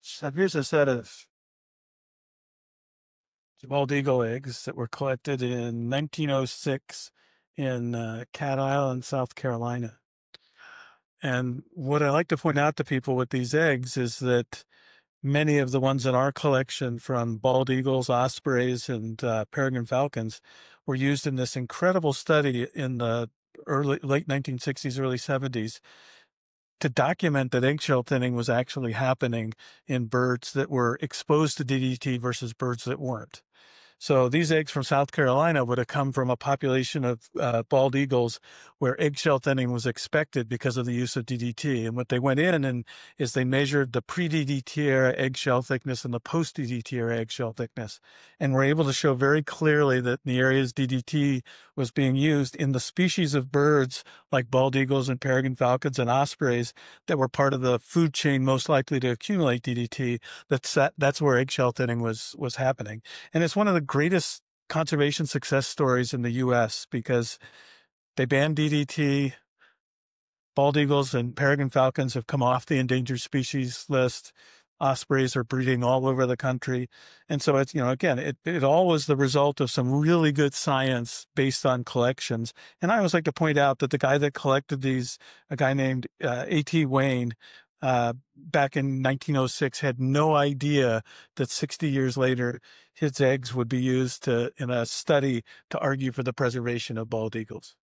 So here's a set of bald eagle eggs that were collected in 1906 in uh, Cat Island, South Carolina. And what I like to point out to people with these eggs is that many of the ones in our collection from bald eagles, ospreys, and uh, peregrine falcons were used in this incredible study in the early late 1960s, early 70s to document that eggshell thinning was actually happening in birds that were exposed to DDT versus birds that weren't. So these eggs from South Carolina would have come from a population of uh, bald eagles where eggshell thinning was expected because of the use of DDT. And what they went in and is they measured the pre-DDT era eggshell thickness and the post-DDT era eggshell thickness, and were able to show very clearly that in the areas DDT was being used in the species of birds like bald eagles and peregrine falcons and ospreys that were part of the food chain most likely to accumulate DDT. That's that, that's where eggshell thinning was was happening, and it's one of the greatest conservation success stories in the U.S. because they banned DDT. Bald eagles and peregrine falcons have come off the endangered species list. Ospreys are breeding all over the country. And so it's, you know, again, it, it all was the result of some really good science based on collections. And I always like to point out that the guy that collected these, a guy named uh, A.T. Wayne, uh, back in 1906 had no idea that 60 years later his eggs would be used to in a study to argue for the preservation of bald eagles.